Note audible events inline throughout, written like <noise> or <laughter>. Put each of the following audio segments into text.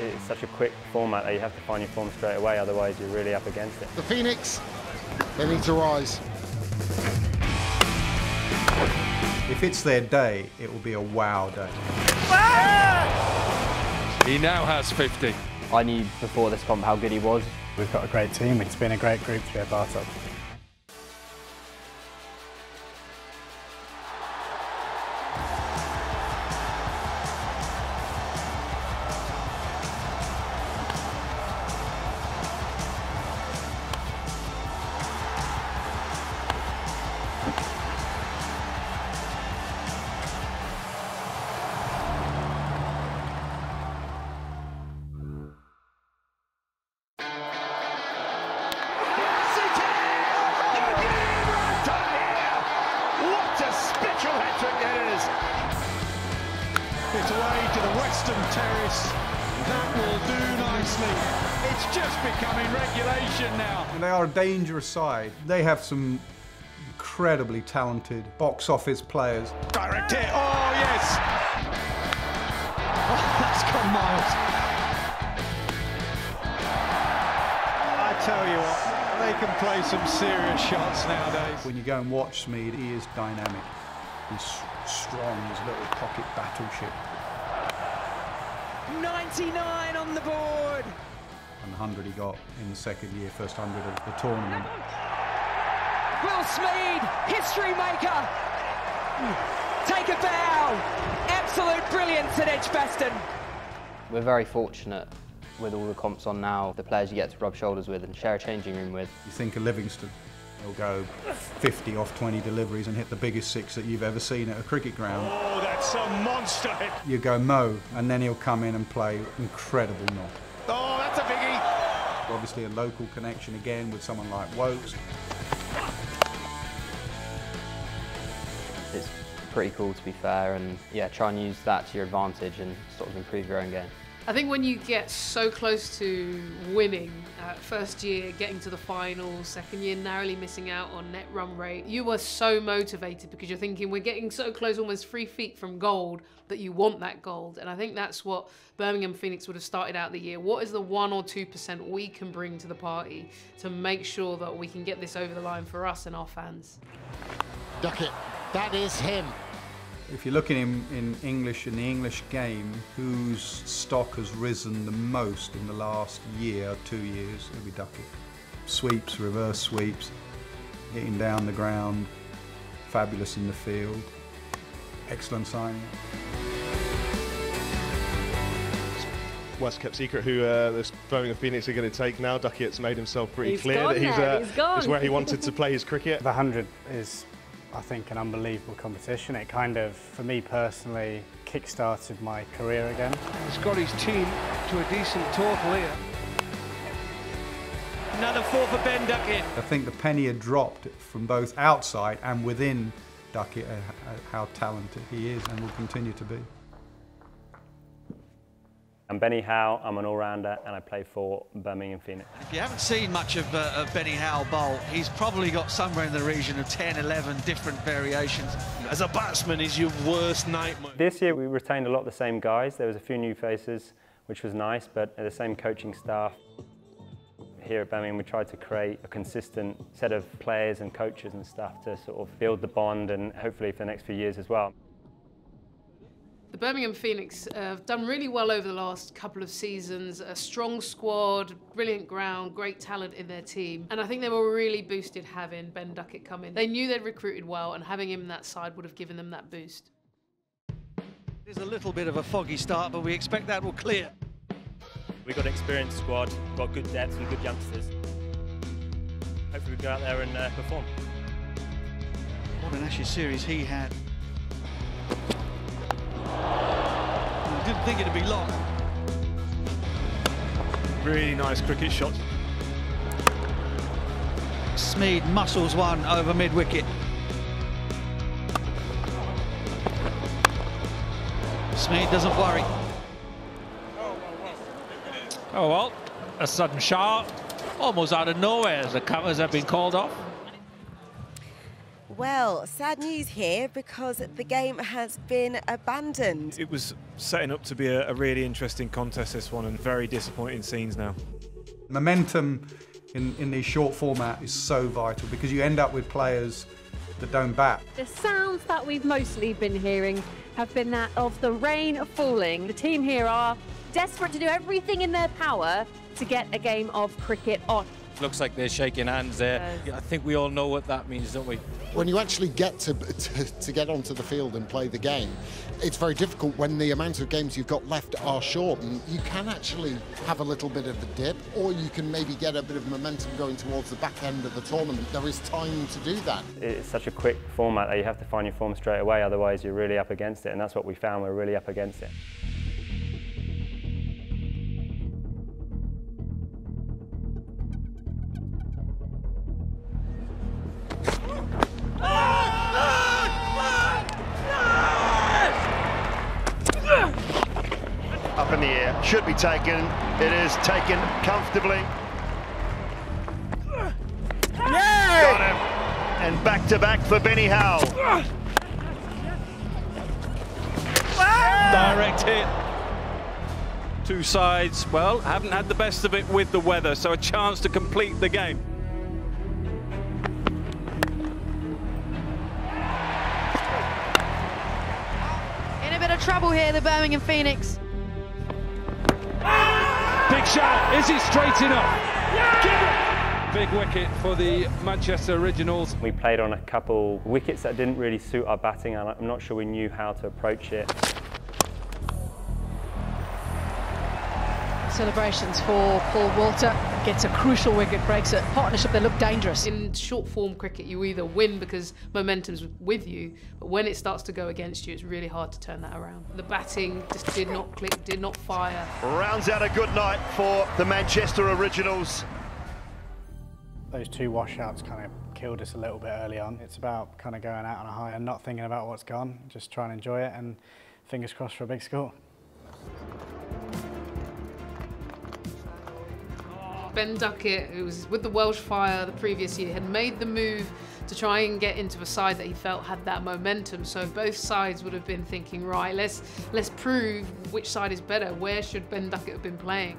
it's such a quick format that you have to find your form straight away, otherwise you're really up against it. The Phoenix, they need to rise. If it's their day, it will be a wow day. He now has 50. I knew before this comp how good he was. We've got a great team. It's been a great group to be a part of. Becoming regulation now. And they are a dangerous side. They have some incredibly talented box office players. Direct hit. Oh, yes. Oh, <laughs> that's gone miles. I tell you what, they can play some serious shots nowadays. When you go and watch Smeed, he is dynamic. He's strong, his little pocket battleship. 99 on the board. And the 100 he got in the second year, first 100 of the tournament. Will Smeed, history maker. Take a bow. Absolute brilliance at Edgbaston. We're very fortunate with all the comps on now, the players you get to rub shoulders with and share a changing room with. You think of Livingstone, he'll go 50 off 20 deliveries and hit the biggest six that you've ever seen at a cricket ground. Oh, that's a monster hit. You go Mo, and then he'll come in and play incredible knock. Obviously a local connection again with someone like Woakes. It's pretty cool to be fair and yeah, try and use that to your advantage and sort of improve your own game. I think when you get so close to winning, uh, first year getting to the finals, second year narrowly missing out on net run rate, you were so motivated because you're thinking we're getting so close, almost three feet from gold, that you want that gold. And I think that's what Birmingham Phoenix would have started out the year. What is the one or two percent we can bring to the party to make sure that we can get this over the line for us and our fans? Duckett, that is him. If you're looking in, in English, in the English game, whose stock has risen the most in the last year, two years, it'll be Duckett. Sweeps, reverse sweeps, hitting down the ground, fabulous in the field, excellent signing. West kept secret who uh, the Birmingham Phoenix are going to take now. Duckett's made himself pretty He's clear that he's, uh, he's gone. is where he wanted to play his cricket. The 100 is, I think, an unbelievable competition. It kind of, for me personally, kick-started my career again. He's got his team to a decent total here. Another four for Ben Duckett. I think the penny had dropped from both outside and within Duckett, uh, uh, how talented he is and will continue to be. I'm Benny Howell, I'm an all-rounder and I play for Birmingham Phoenix. If you haven't seen much of, uh, of Benny Howell bowl, he's probably got somewhere in the region of 10, 11 different variations. As a batsman, is your worst nightmare. This year we retained a lot of the same guys. There was a few new faces, which was nice, but the same coaching staff. Here at Birmingham we tried to create a consistent set of players and coaches and stuff to sort of build the bond and hopefully for the next few years as well. The Birmingham Phoenix uh, have done really well over the last couple of seasons. A strong squad, brilliant ground, great talent in their team. And I think they were really boosted having Ben Duckett come in. They knew they'd recruited well, and having him in that side would have given them that boost. There's a little bit of a foggy start, but we expect that will clear. We've got an experienced squad, got good depth and good youngsters. Hopefully we go out there and uh, perform. What an Ashes series he had. Think it'd be long. Really nice cricket shot. Smeed muscles one over mid wicket. Smeed doesn't worry. Oh well, a sudden shot, almost out of nowhere as the covers have been called off. Well, sad news here because the game has been abandoned. It was setting up to be a, a really interesting contest, this one, and very disappointing scenes now. Momentum in, in these short format is so vital because you end up with players that don't bat. The sounds that we've mostly been hearing have been that of the rain falling. The team here are desperate to do everything in their power to get a game of cricket on. Looks like they're shaking hands there. I think we all know what that means, don't we? When you actually get to, to, to get onto the field and play the game, it's very difficult when the amount of games you've got left are short. And you can actually have a little bit of a dip, or you can maybe get a bit of momentum going towards the back end of the tournament. There is time to do that. It's such a quick format that you have to find your form straight away, otherwise you're really up against it, and that's what we found, we're really up against it. Taken. It is taken comfortably. Got him. And back to back for Benny Howell. Ah! Direct hit. Two sides, well, haven't had the best of it with the weather, so a chance to complete the game. In a bit of trouble here, the Birmingham Phoenix. Big shot. Is it straight enough? Big wicket for the Manchester Originals. We played on a couple wickets that didn't really suit our batting, and I'm not sure we knew how to approach it. Celebrations for Paul Walter. Gets a crucial wicket, breaks a partnership that looked dangerous. In short form cricket, you either win because momentum's with you, but when it starts to go against you, it's really hard to turn that around. The batting just did not click, did not fire. Rounds out a good night for the Manchester Originals. Those two washouts kind of killed us a little bit early on. It's about kind of going out on a high and not thinking about what's gone, just try and enjoy it and fingers crossed for a big score. Ben Duckett, who was with the Welsh Fire the previous year, had made the move to try and get into a side that he felt had that momentum. So both sides would have been thinking, right, let's let's prove which side is better. Where should Ben Duckett have been playing?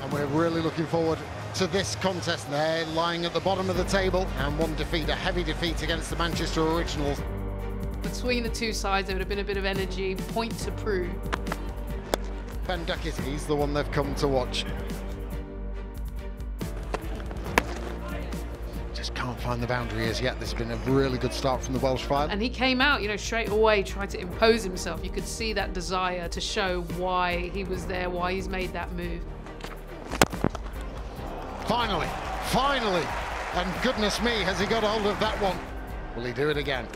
And we're really looking forward to this contest. They're lying at the bottom of the table and one defeat, a heavy defeat against the Manchester Originals. Between the two sides, there would have been a bit of energy, point to prove. Ben Duckett, he's the one they've come to watch. Just can't find the boundary as yet. This has been a really good start from the Welsh Fire. And he came out, you know, straight away, tried to impose himself. You could see that desire to show why he was there, why he's made that move. Finally, finally, and goodness me, has he got a hold of that one? Will he do it again?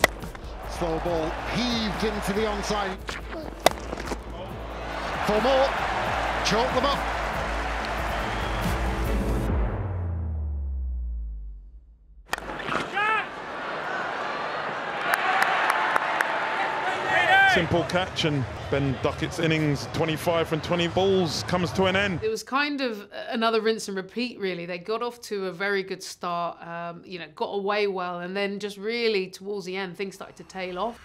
Slow ball heaved into the onside. For more, chalk them up. Simple catch and Ben Duckett's innings, 25 from 20 balls, comes to an end. It was kind of another rinse and repeat, really. They got off to a very good start, um, you know, got away well, and then just really towards the end, things started to tail off.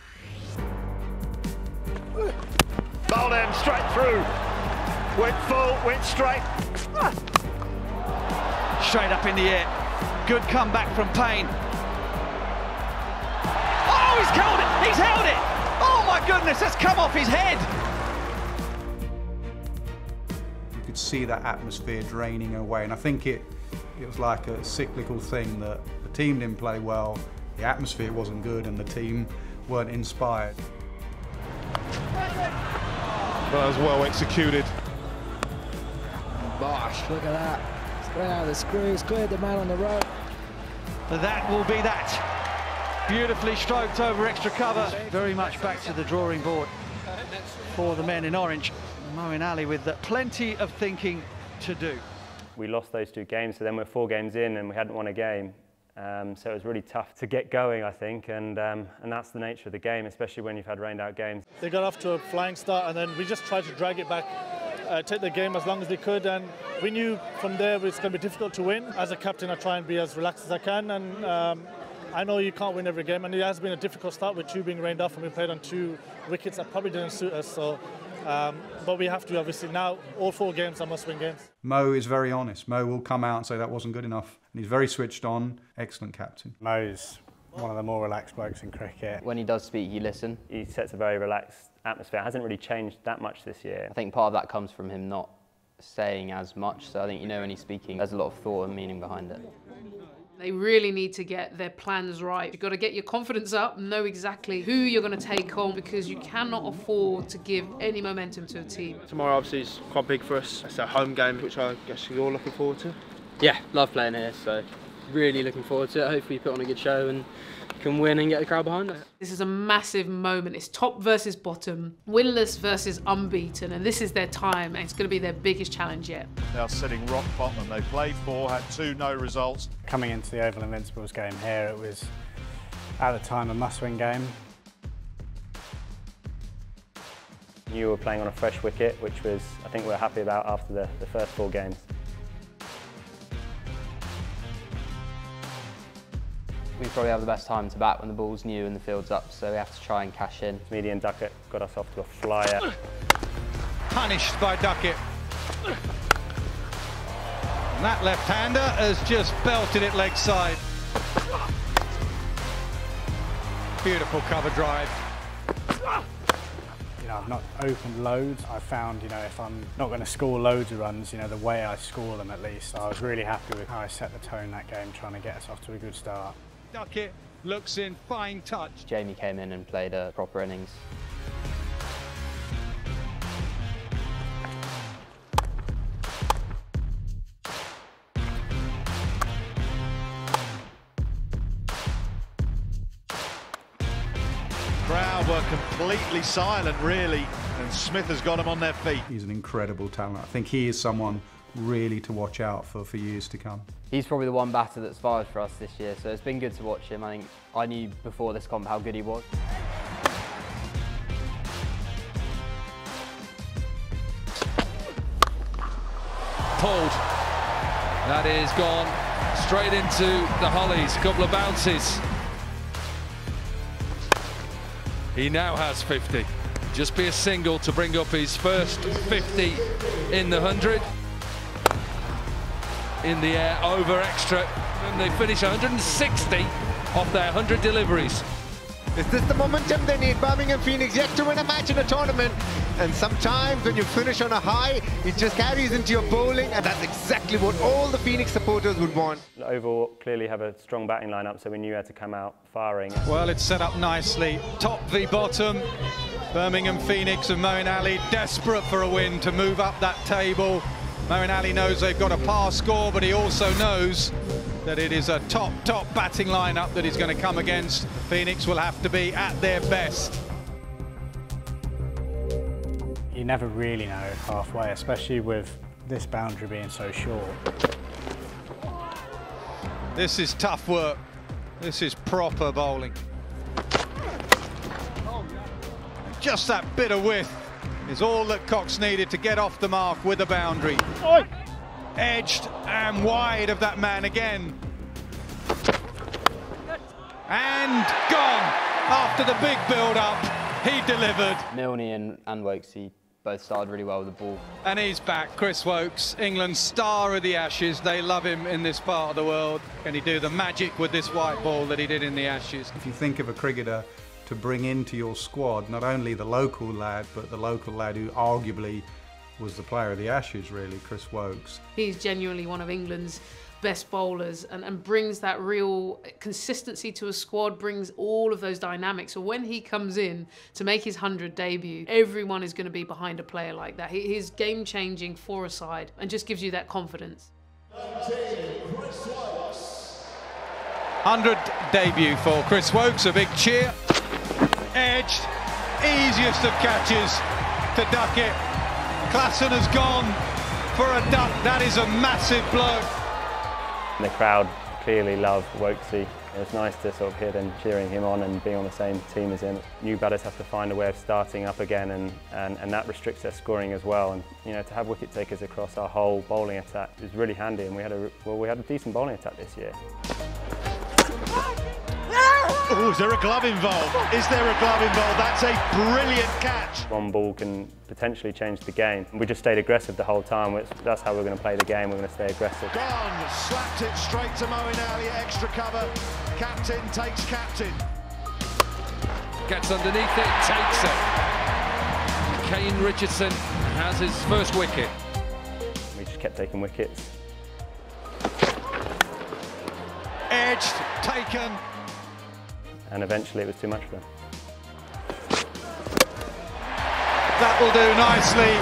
Bowled him straight through. Went full, went straight. Straight up in the air. Good comeback from Payne. Oh, he's held it! He's held it! Oh my goodness, that's come off his head! You could see that atmosphere draining away, and I think it it was like a cyclical thing that the team didn't play well, the atmosphere wasn't good, and the team weren't inspired. That was well executed. Bosh, look at that. Straight out of the screws, cleared the man on the road. That will be that. Beautifully stroked over extra cover. Very much back to the drawing board for the men in orange. Moeen Ali with plenty of thinking to do. We lost those two games, so then we're four games in and we hadn't won a game. Um, so it was really tough to get going, I think, and, um, and that's the nature of the game, especially when you've had rained out games. They got off to a flying start and then we just tried to drag it back uh, take the game as long as they could. And we knew from there it's going to be difficult to win. As a captain, I try and be as relaxed as I can. And um, I know you can't win every game, and it has been a difficult start with two being rained off, and we played on two wickets that probably didn't suit us. So, um, but we have to obviously now all four games are must-win games. Mo is very honest. Mo will come out and say that wasn't good enough, and he's very switched on. Excellent captain. Mo's one of the more relaxed blokes in cricket. When he does speak, you listen. He sets a very relaxed atmosphere. It hasn't really changed that much this year. I think part of that comes from him not saying as much. So I think you know when he's speaking, there's a lot of thought and meaning behind it. They really need to get their plans right. You've got to get your confidence up, know exactly who you're going to take on because you cannot afford to give any momentum to a team. Tomorrow obviously is quite big for us. It's our home game, which I guess you're all looking forward to. Yeah, love playing here, so really looking forward to it. Hopefully put on a good show and can win and get the crowd behind us. This is a massive moment. It's top versus bottom, winless versus unbeaten, and this is their time, and it's going to be their biggest challenge yet. They are sitting rock bottom. They played four, had two no results. Coming into the Oval Invincibles game here, it was at the time a must-win game. You were playing on a fresh wicket, which was I think we we're happy about after the, the first four games. We probably have the best time to bat when the ball's new and the field's up, so we have to try and cash in. Median Duckett got us off to a flyer. Punished by Duckett. And that left-hander has just belted it leg side. Beautiful cover drive. You know, I've not opened loads. I found, you know, if I'm not going to score loads of runs, you know, the way I score them at least. I was really happy with how I set the tone that game, trying to get us off to a good start. Duckett looks in fine touch. Jamie came in and played a proper innings. Crowd were completely silent, really, and Smith has got them on their feet. He's an incredible talent. I think he is someone really to watch out for for years to come. He's probably the one batter that's fired for us this year, so it's been good to watch him. I think I knew before this comp how good he was. Pulled. That is gone straight into the Hollies. A couple of bounces. He now has 50. Just be a single to bring up his first 50 in the 100 in the air over extra and they finish 160 off their 100 deliveries. Is this the momentum they need? Birmingham Phoenix yet to win a match in a tournament. And sometimes when you finish on a high, it just carries into your bowling, and that's exactly what all the Phoenix supporters would want. Oval clearly have a strong batting lineup, so we knew we had to come out firing. Well, it's set up nicely. Top v bottom. Birmingham Phoenix and Moeen Ali desperate for a win to move up that table. Ali knows they've got a par score, but he also knows that it is a top, top batting lineup that he's going to come against. Phoenix will have to be at their best. You never really know halfway, especially with this boundary being so short. This is tough work. This is proper bowling. Just that bit of width is all that Cox needed to get off the mark with a boundary. Oi. Edged and wide of that man again. And gone after the big build-up. He delivered. Milne and, and Woakesy both started really well with the ball. And he's back, Chris Woakes, England's star of the Ashes. They love him in this part of the world. Can he do the magic with this white ball that he did in the Ashes? If you think of a cricketer to bring into your squad not only the local lad, but the local lad who arguably was the player of the Ashes, really, Chris Woakes. He's genuinely one of England's best bowlers and, and brings that real consistency to a squad, brings all of those dynamics. So when he comes in to make his 100 debut, everyone is going to be behind a player like that. He, he's game changing for a side and just gives you that confidence. 100 debut for Chris Woakes, a big cheer. Edged, easiest of catches to duck it. Klaasen has gone for a duck. That is a massive blow. The crowd clearly love Woakesy. It was nice to sort of hear them cheering him on and being on the same team as him. New batters have to find a way of starting up again and, and, and that restricts their scoring as well. And you know, to have wicket takers across our whole bowling attack is really handy and we had a, well, we had a decent bowling attack this year. Oh, is there a glove involved? Is there a glove involved? That's a brilliant catch. One ball can potentially change the game. We just stayed aggressive the whole time. That's how we're going to play the game. We're going to stay aggressive. Gone, slapped it straight to Moeen Ali, extra cover. Captain takes captain. Gets underneath it, takes it. Kane Richardson has his first wicket. We just kept taking wickets. Edged, taken, and eventually it was too much for them. That will do nicely.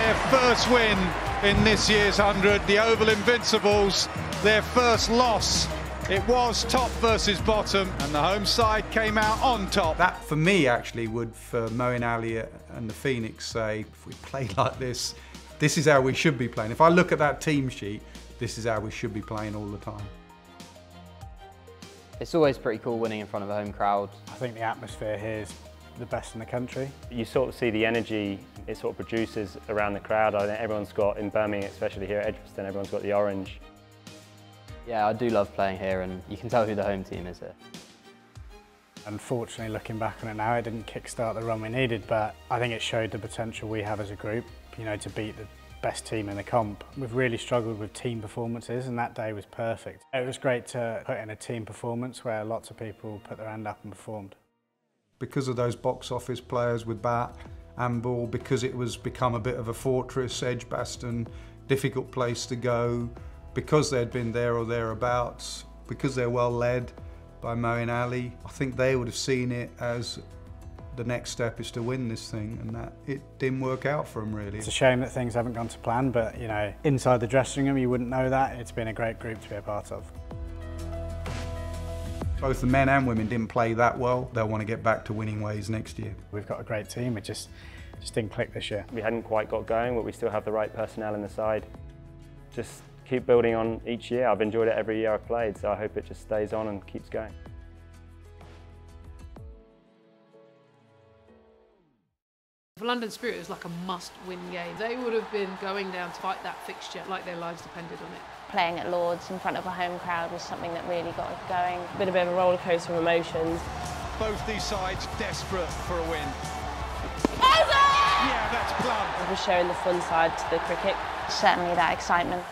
Their first win in this year's 100, the Oval Invincibles, their first loss. It was top versus bottom, and the home side came out on top. That, for me, actually, would, for Moeen Ali and the Phoenix, say, if we play <laughs> like this, this is how we should be playing. If I look at that team sheet, this is how we should be playing all the time. It's always pretty cool winning in front of a home crowd. I think the atmosphere here is the best in the country. You sort of see the energy it sort of produces around the crowd. I think everyone's got, in Birmingham, especially here at Edgbaston, everyone's got the orange. Yeah, I do love playing here and you can tell who the home team is here. Unfortunately, looking back on it now, it didn't kickstart the run we needed, but I think it showed the potential we have as a group, you know, to beat the best team in the comp. We've really struggled with team performances and that day was perfect. It was great to put in a team performance where lots of people put their hand up and performed. Because of those box office players with bat and ball, because it was become a bit of a fortress, Edgbaston, difficult place to go, because they'd been there or thereabouts, because they're well led by Moeen Ali, I think they would have seen it as the next step is to win this thing and that it didn't work out for them really. It's a shame that things haven't gone to plan but you know inside the dressing room you wouldn't know that. It's been a great group to be a part of. Both the men and women didn't play that well. They'll want to get back to winning ways next year. We've got a great team. It just just didn't click this year. We hadn't quite got going but we still have the right personnel in the side. Just keep building on each year. I've enjoyed it every year I've played so I hope it just stays on and keeps going. For London Spirit, it was like a must-win game. They would have been going down to fight that fixture like their lives depended on it. Playing at Lords in front of a home crowd was something that really got us going. Been a bit of a rollercoaster of emotions. Both these sides desperate for a win. Over! Yeah, that's plum. It was showing the fun side to the cricket. Certainly that excitement.